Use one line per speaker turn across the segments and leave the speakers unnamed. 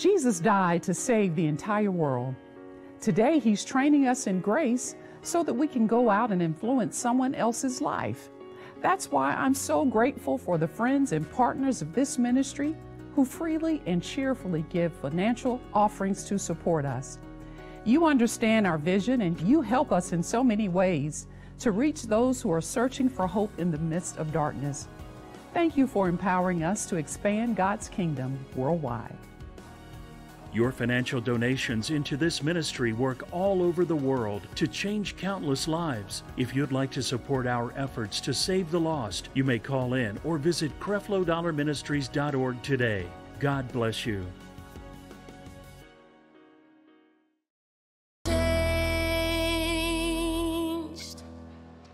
Jesus died to save the entire world. Today, He's training us in grace so that we can go out and influence someone else's life. That's why I'm so grateful for the friends and partners of this ministry who freely and cheerfully give financial offerings to support us. You understand our vision and you help us in so many ways to reach those who are searching for hope in the midst of darkness. Thank you for empowering us to expand God's kingdom worldwide.
Your financial donations into this ministry work all over the world to change countless lives. If you'd like to support our efforts to save the lost, you may call in or visit CrefloDollarMinistries.org today. God bless you.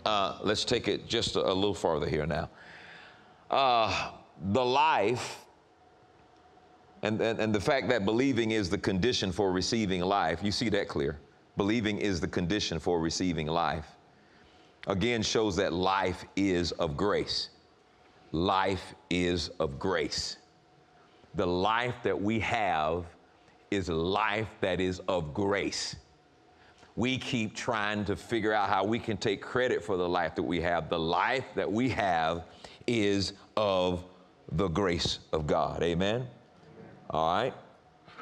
Uh, let's take it just a, a little farther here now. Uh, the life and, and, and the fact that believing is the condition for receiving life, you see that clear. Believing is the condition for receiving life. Again, shows that life is of grace. Life is of grace. The life that we have is life that is of grace. We keep trying to figure out how we can take credit for the life that we have. The life that we have is of the grace of God. Amen. All right?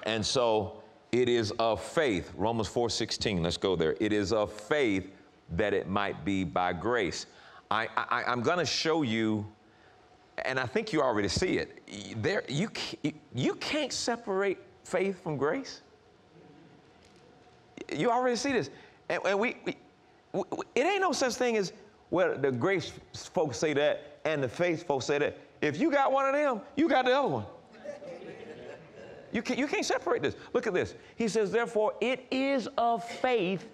And so it is of faith. Romans 4:16. Let's go there. It is of faith that it might be by grace. I, I, I'm going to show you, and I think you already see it. There, you, you can't separate faith from grace. You already see this. And, and we, we, we, it ain't no such thing as, well, the grace folks say that and the faith folks say that. If you got one of them, you got the other one. You can't, you can't separate this. Look at this. He says, therefore, it is of faith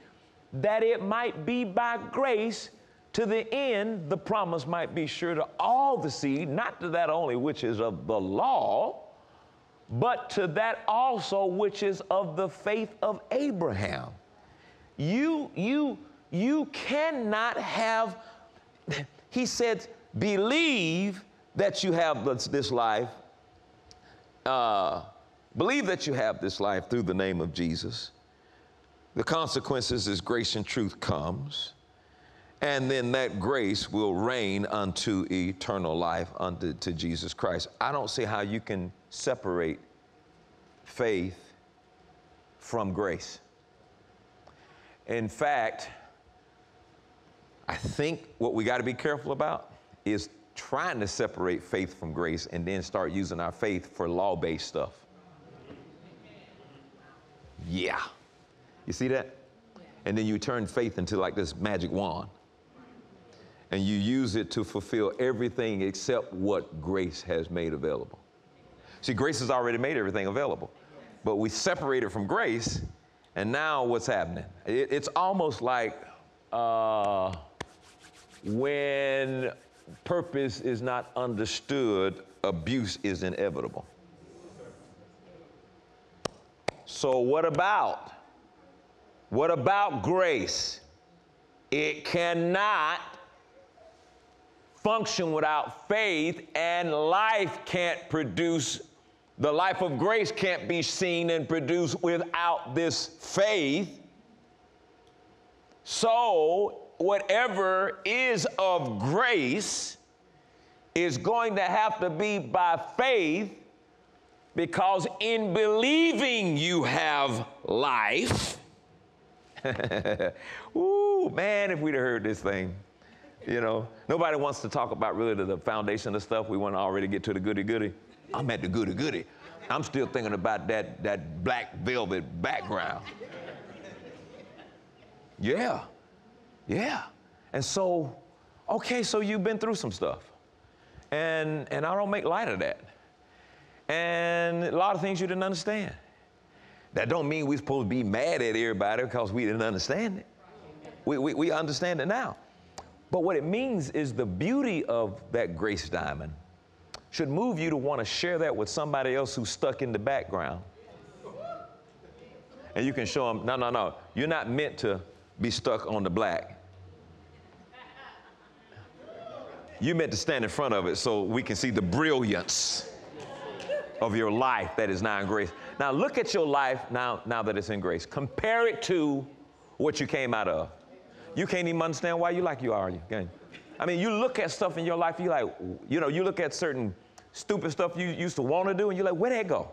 that it might be by grace to the end the promise might be sure to all the seed, not to that only which is of the law, but to that also which is of the faith of Abraham. You, you, you cannot have, he said, believe that you have this life. Uh, Believe that you have this life through the name of Jesus. The consequences is grace and truth comes. And then that grace will reign unto eternal life unto to Jesus Christ. I don't see how you can separate faith from grace. In fact, I think what we got to be careful about is trying to separate faith from grace and then start using our faith for law based stuff. Yeah. You see that? And then you turn faith into like this magic wand. And you use it to fulfill everything except what grace has made available. See, grace has already made everything available. But we separate it from grace, and now what's happening? It, it's almost like uh, when purpose is not understood, abuse is inevitable. So, what about? What about grace? It cannot function without faith, and life can't produce, the life of grace can't be seen and produced without this faith. So, whatever is of grace is going to have to be by faith because in believing you have life. Ooh, man, if we'd have heard this thing. You know, nobody wants to talk about really the, the foundation of stuff. We want to already get to the goody goody. I'm at the goody goody. I'm still thinking about that, that black velvet background. Yeah, yeah. And so, okay, so you've been through some stuff. And, and I don't make light of that and a lot of things you didn't understand. That don't mean we're supposed to be mad at everybody because we didn't understand it. We, we, we understand it now. But what it means is the beauty of that grace diamond should move you to want to share that with somebody else who's stuck in the background. And you can show them, no, no, no, you're not meant to be stuck on the black. You're meant to stand in front of it so we can see the brilliance of your life that is now in grace. Now look at your life now, now that it's in grace. Compare it to what you came out of. You can't even understand why you like you are, you? I mean, you look at stuff in your life, you like, you know, you look at certain stupid stuff you used to want to do, and you're like, where'd that go?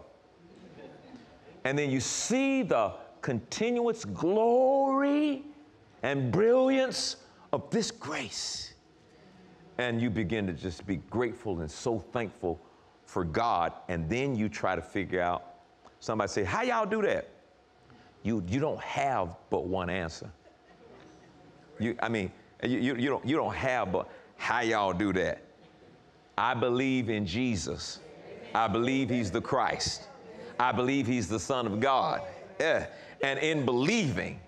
And then you see the continuous glory and brilliance of this grace. And you begin to just be grateful and so thankful for God. And then you try to figure out, somebody say, How y'all do that? You, you don't have but one answer. You, I mean, you, you, you, don't, you don't have but how y'all do that. I believe in Jesus. I believe he's the Christ. I believe he's the Son of God. Yeah. And in believing,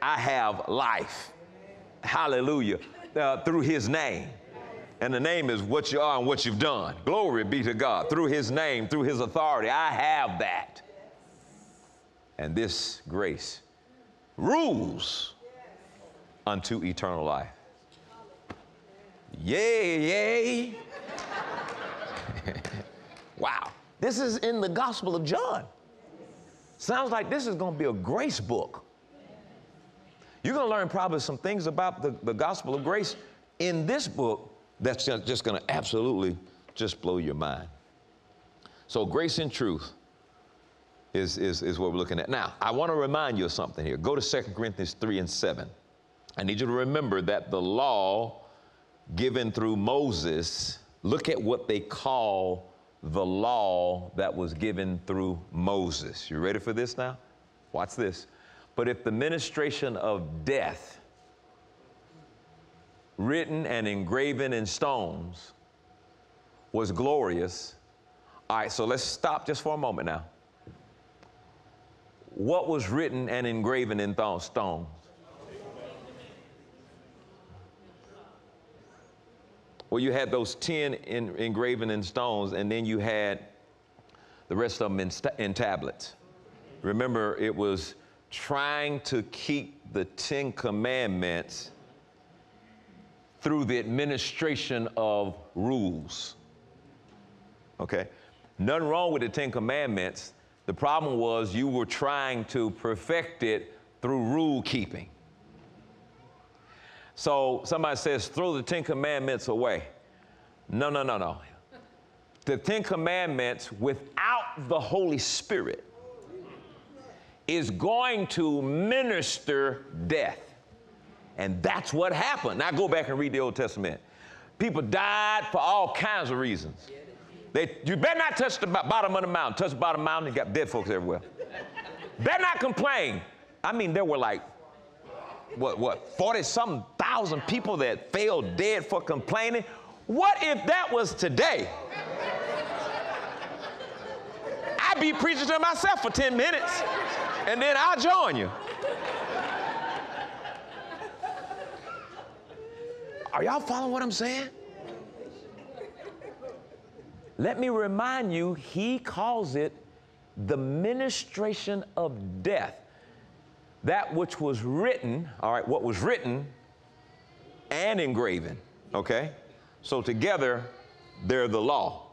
I have life. Hallelujah. Uh, through his name. And the name is what you are and what you've done. Glory be to God. Through his name, through his authority, I have that. And this grace rules unto eternal life. Yay, yay. wow. This is in the Gospel of John. Sounds like this is going to be a grace book. You're going to learn probably some things about the, the gospel of grace in this book that's just going to absolutely just blow your mind. So, grace and truth is, is, is what we're looking at. Now, I want to remind you of something here. Go to 2 Corinthians 3 and 7. I need you to remember that the law given through Moses, look at what they call the law that was given through Moses. You ready for this now? Watch this. But if the ministration of death, written and engraven in stones, was glorious, all right, so let's stop just for a moment now. What was written and engraven in th- stones? Well, you had those 10 in, engraven in stones, and then you had the rest of them in, in tablets. Remember, it was trying to keep the Ten Commandments through the administration of rules. Okay? Nothing wrong with the Ten Commandments. The problem was you were trying to perfect it through rule keeping. So somebody says, throw the Ten Commandments away. No, no, no, no. The Ten Commandments without the Holy Spirit is going to minister death. And that's what happened. Now go back and read the Old Testament. People died for all kinds of reasons. They, you better not touch the bottom of the mountain. Touch the bottom of the mountain, you got dead folks everywhere. better not complain. I mean, there were like, what, what, 40 some thousand people that fell dead for complaining. What if that was today? I'd be preaching to myself for 10 minutes and then I'll join you. Are y'all following what I'm saying? Let me remind you, he calls it the ministration of death. That which was written, all right, what was written and engraven, okay? So together, they're the law.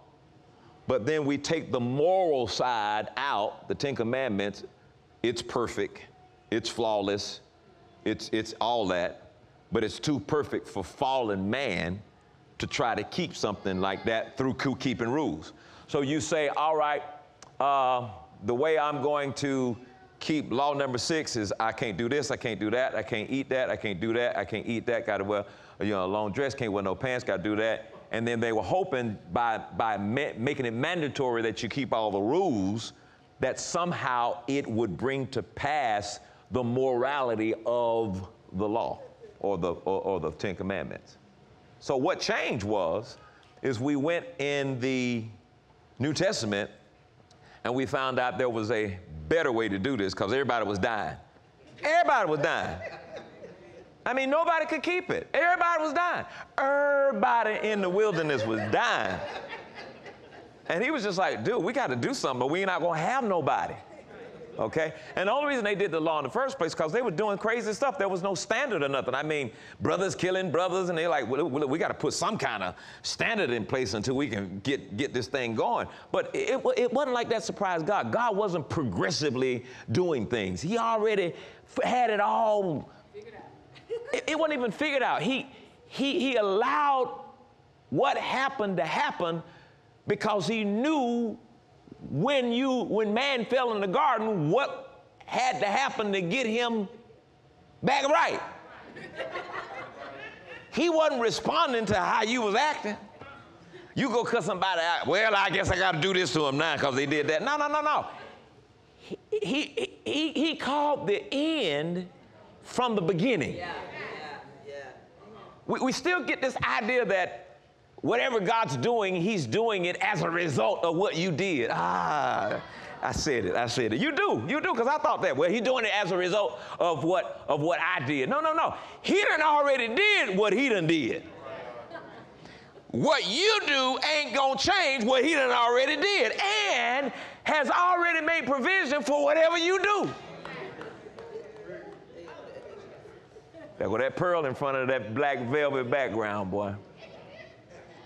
But then we take the moral side out, the Ten Commandments, it's perfect, it's flawless, it's, it's all that, but it's too perfect for fallen man to try to keep something like that through keeping rules. So you say, all right, uh, the way I'm going to keep law number six is I can't do this, I can't do that, I can't eat that, I can't do that, I can't eat that, gotta wear you know, a long dress, can't wear no pants, gotta do that. And then they were hoping by, by ma- making it mandatory that you keep all the rules, that somehow it would bring to pass the morality of the law or the, or, or the Ten Commandments. So what changed was, is we went in the New Testament and we found out there was a better way to do this because everybody was dying. Everybody was dying. I mean, nobody could keep it. Everybody was dying. Everybody in the wilderness was dying. And he was just like, dude, we got to do something, but we ain't not going to have nobody. Okay? And the only reason they did the law in the first place because they were doing crazy stuff. There was no standard or nothing. I mean, brothers killing brothers, and they're like, well, we, got to put some kind of standard in place until we can get, get this thing going. But it, it wasn't like that surprised God. God wasn't progressively doing things, He already had it all. Figured out. it, it wasn't even figured out. He, he, he allowed what happened to happen because he knew when you when man fell in the garden what had to happen to get him back right he wasn't responding to how you was acting you go cut somebody out well i guess i got to do this to him now because they did that no no no no he, he, he, he called the end from the beginning yeah. Yeah. Yeah. We, we still get this idea that Whatever God's doing, He's doing it as a result of what you did. Ah, I said it. I said it. You do. You do, because I thought that. Well, He's doing it as a result of what of what I did. No, no, no. He done already did what He done did. What you do ain't gonna change what He done already did, and has already made provision for whatever you do. There go that pearl in front of that black velvet background, boy.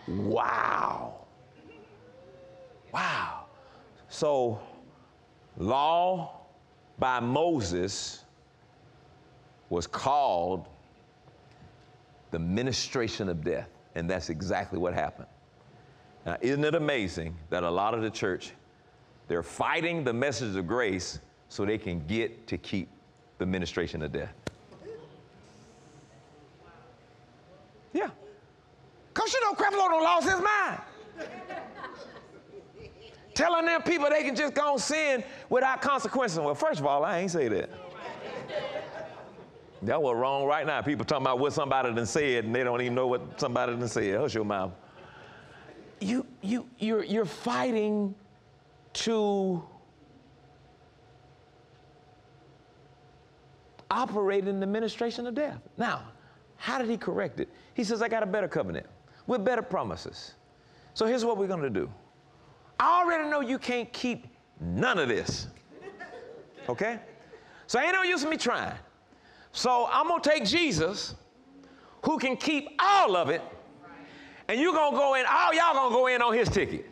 Wow. Wow. So, law by Moses was called the ministration of death. And that's exactly what happened. Now, isn't it amazing that a lot of the church, they're fighting the message of grace so they can get to keep the ministration of death? Yeah. Because you know, Creflo done lost his mind. Telling them people they can just go and sin without consequences. Well, first of all, I ain't say that. That was wrong right now. People talking about what somebody done said and they don't even know what somebody done said. Hush your mouth. You, you, you're, you're fighting to operate in the administration of death. Now, how did he correct it? He says, I got a better covenant with better promises. So here's what we're going to do. I already know you can't keep none of this. Okay? So ain't no use me trying. So I'm going to take Jesus, who can keep all of it, and you're going to go in, all y'all going to go in on his ticket.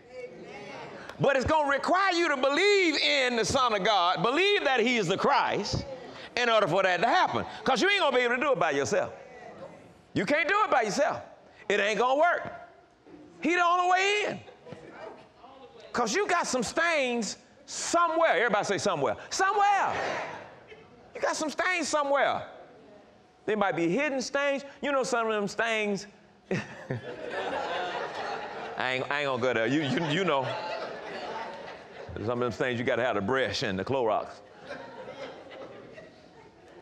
But it's going to require you to believe in the Son of God, believe that he is the Christ, in order for that to happen. Because you ain't going to be able to do it by yourself. You can't do it by yourself. It ain't gonna work. He the only way in. Because you got some stains somewhere. Everybody say somewhere. Somewhere. You got some stains somewhere. They might be hidden stains. You know some of them stains. I, ain't, I ain't gonna go there. You, you, you know. Some of them stains you gotta have the brush and the Clorox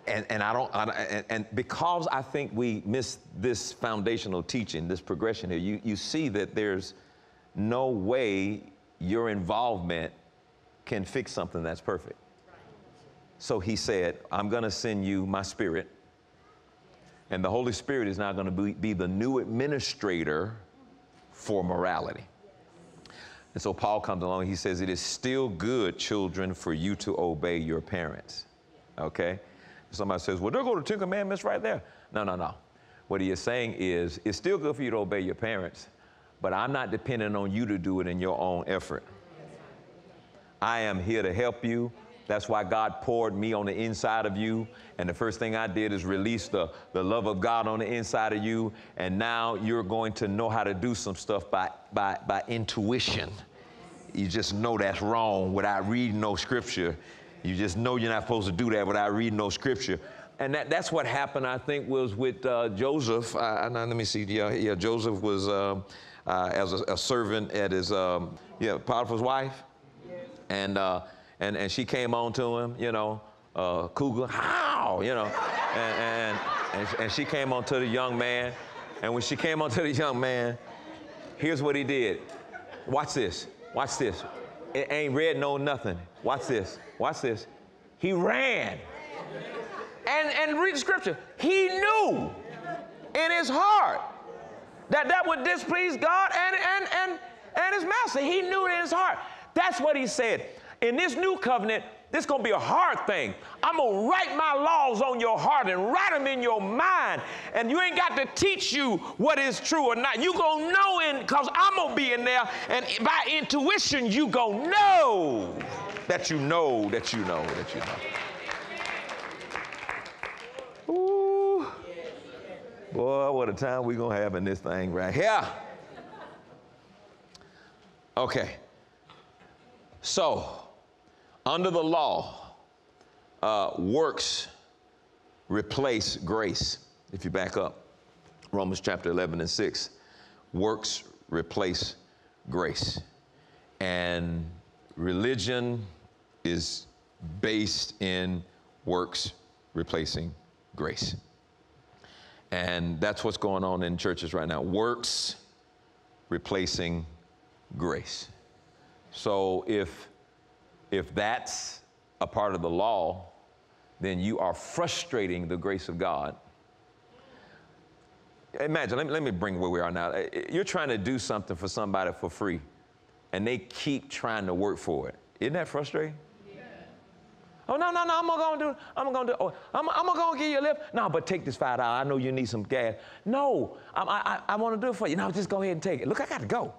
and, and I don't, I, and, and, because I think we miss this foundational teaching, this progression here, you, you see that there's no way your involvement can fix something that's perfect. So he said, I'm going to send you my spirit, and the Holy Spirit is now going to be, be the new administrator for morality. And so Paul comes along, he says, It is still good, children, for you to obey your parents. Okay? Somebody says, well, there go the Ten Commandments right there. No, no, no. What he is saying is, it's still good for you to obey your parents, but I'm not dependent on you to do it in your own effort. I am here to help you. That's why God poured me on the inside of you. And the first thing I did is release the, the love of God on the inside of you. And now you're going to know how to do some stuff by, by, by intuition. You just know that's wrong without reading no scripture. You just know you're not supposed to do that without reading no scripture. And that, that's what happened, I think, was with uh, Joseph. Uh, let me see. Yeah, yeah Joseph was um, uh, as a, a, servant at his, um, yeah, Potiphar's wife. And, uh, and, and she came on to him, you know, uh, cougar, how, you know. And, and, and, and she came on to the young man. And when she came on to the young man, here's what he did. Watch this. Watch this. It ain't read no nothing. Watch this. Watch this. He ran. And, and read the scripture. He knew in his heart that that would displease God and, and, and, and his master. He knew it in his heart. That's what he said. In this new covenant, this is going to be a hard thing. I'm going to write my laws on your heart and write them in your mind. And you ain't got to teach you what is true or not. you going to know in because I'm going to be in there. And by intuition, you going to know that you know that you know that you know. Ooh. Boy, what a time we going to have in this thing right here. Okay. So, under the law, uh, works replace grace. If you back up, Romans chapter 11 and 6, works replace grace. And religion is based in works replacing grace. And that's what's going on in churches right now works replacing grace. So if if that's a part of the law, then you are frustrating the grace of God. Imagine, let me, let me bring where we are now. You're trying to do something for somebody for free, and they keep trying to work for it. Isn't that frustrating? Yeah. Oh, no, no, no, I'm gonna do I'm gonna do oh, I'm, I'm gonna give you a lift. No, but take this $5. I know you need some gas. No, I, I, I wanna do it for you. No, just go ahead and take it. Look, I gotta go.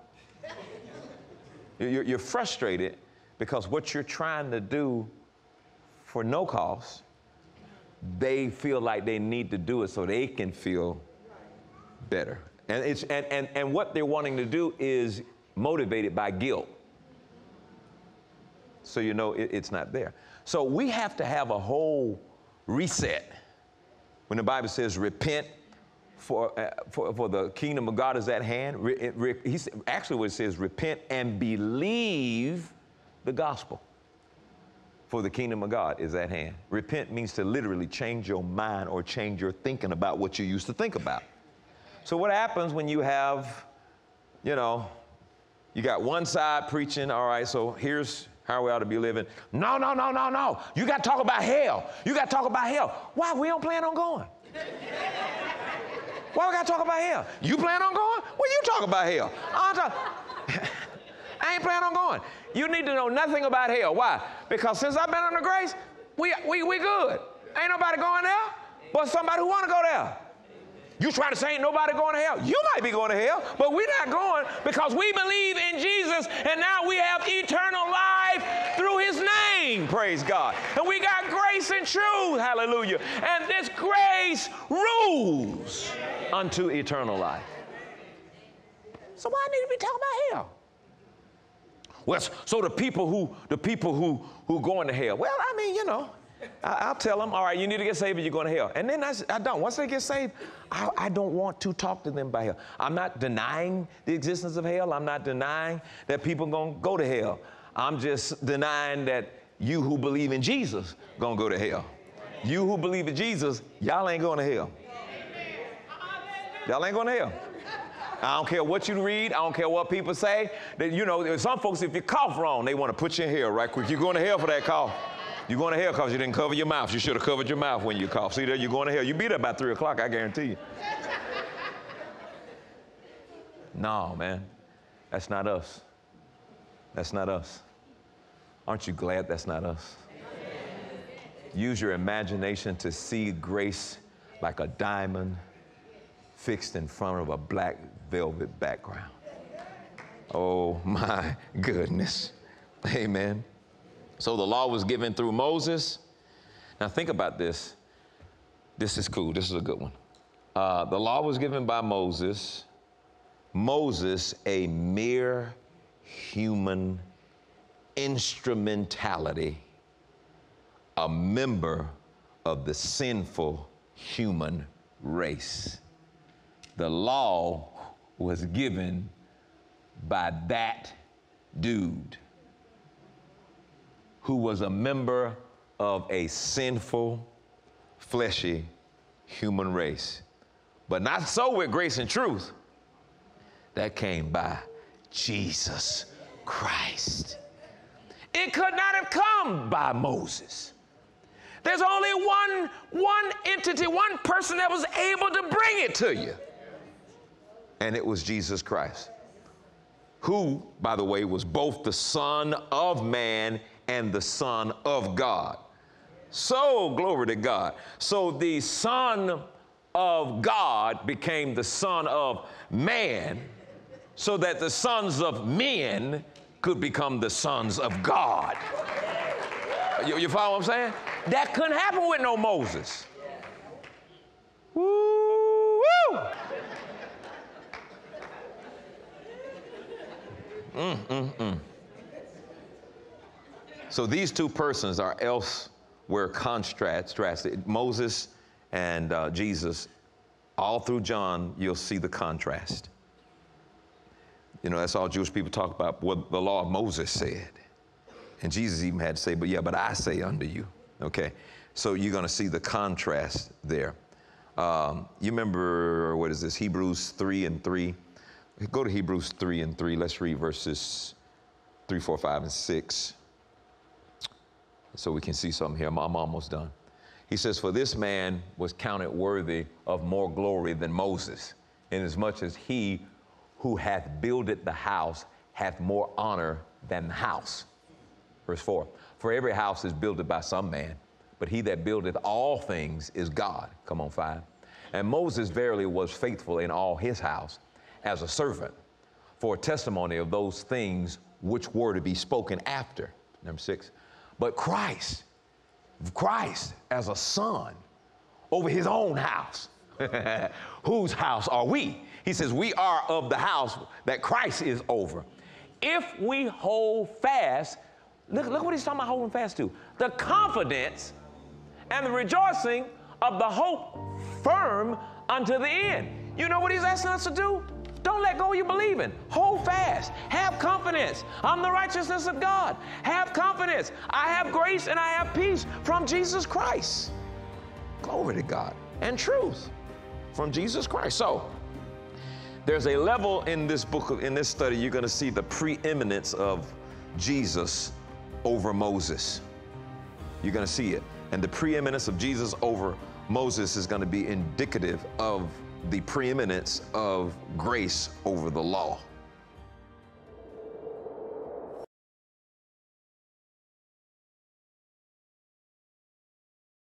you're, you're frustrated because what you're trying to do for no cost, they feel like they need to do it so they can feel better. And, it's, and, and, and what they're wanting to do is motivated by guilt. So you know it, it's not there. So we have to have a whole reset. When the Bible says repent, for, uh, for, for the kingdom of God is at hand. Re, re, he, actually, what it says, repent and believe the gospel. For the kingdom of God is at hand. Repent means to literally change your mind or change your thinking about what you used to think about. So, what happens when you have, you know, you got one side preaching, all right, so here's how we ought to be living. No, no, no, no, no. You got to talk about hell. You got to talk about hell. Why? We don't plan on going. Why we got to talk about hell? You plan on going? Well, you talk about hell. I'm talk- I ain't planning on going. You need to know nothing about hell. Why? Because since I've been under grace, we, we, we good. Ain't nobody going there but somebody who want to go there. You trying to say ain't nobody going to hell? You might be going to hell, but we're not going because we believe in Jesus and now we have eternal life through his name. Praise God. And we got grace and truth. Hallelujah. And this grace rules unto eternal life. So why need to be talking about hell? Well, so the people who the people who who going to hell. Well, I mean, you know, I, will tell them, all right, you need to get saved or you're going to hell. And then I, I don't. Once they get saved, I, I, don't want to talk to them about hell. I'm not denying the existence of hell. I'm not denying that people are going to go to hell. I'm just denying that you who believe in Jesus going to go to hell. You who believe in Jesus, y'all ain't going to hell. Y'all ain't going to hell. I don't care what you read. I don't care what people say. That you know, some folks, if you cough wrong, they want to put you in hell right quick. You're going to hell for that cough. You're going to hell because you didn't cover your mouth. You should have covered your mouth when you cough. See there, you're going to hell. You be there by three o'clock, I guarantee you. no, man, that's not us. That's not us. Aren't you glad that's not us? Use your imagination to see grace like a diamond fixed in front of a black velvet background. Oh my goodness. Amen. So the law was given through Moses. Now think about this. This is cool. This is a good one. Uh, the law was given by Moses. Moses, a mere human instrumentality, a member of the sinful human race. The law was given by that dude who was a member of a sinful, fleshy human race. But not so with grace and truth. That came by Jesus Christ. It could not have come by Moses. There's only one, one entity, one person that was able to bring it to you and it was Jesus Christ, who, by the way, was both the Son of Man and the Son of God. So, glory to God. So, the Son of God became the Son of man, so that the sons of men could become the sons of God. You, you follow what I'm saying? That couldn't happen with no Moses. Woo! Mm, mm, mm. So these two persons are elsewhere contrasted. Moses and uh, Jesus, all through John, you'll see the contrast. You know, that's all Jewish people talk about what the law of Moses said. And Jesus even had to say, but yeah, but I say unto you. Okay. So you're going to see the contrast there. Um, you remember, what is this, Hebrews 3 and 3? Go to Hebrews 3 and 3. Let's read verses 3, 4, 5, and 6. So we can see something here. I'm, I'm almost done. He says, For this man was counted worthy of more glory than Moses, inasmuch as he who hath builded the house hath more honor than the house. Verse 4 For every house is builded by some man, but he that buildeth all things is God. Come on, 5. And Moses verily was faithful in all his house as a servant for a testimony of those things which were to be spoken after. Number 6. But Christ, Christ as a son over his own house. Whose house are we? He says, We are of the house that Christ is over. If we hold fast, look, look what he's talking about holding fast to the confidence and the rejoicing of the hope firm unto the end. You know what he's asking us to do? Don't let go of your believing. Hold fast. Have confidence. I'm the righteousness of God. Have confidence. I have grace and I have peace from Jesus Christ. Glory to God. And truth from Jesus Christ. So, there's a level in this book, of, in this study, you're going to see the preeminence of Jesus over Moses. You're going to see it. And the preeminence of Jesus over Moses is going to be indicative of the preeminence of grace over the law.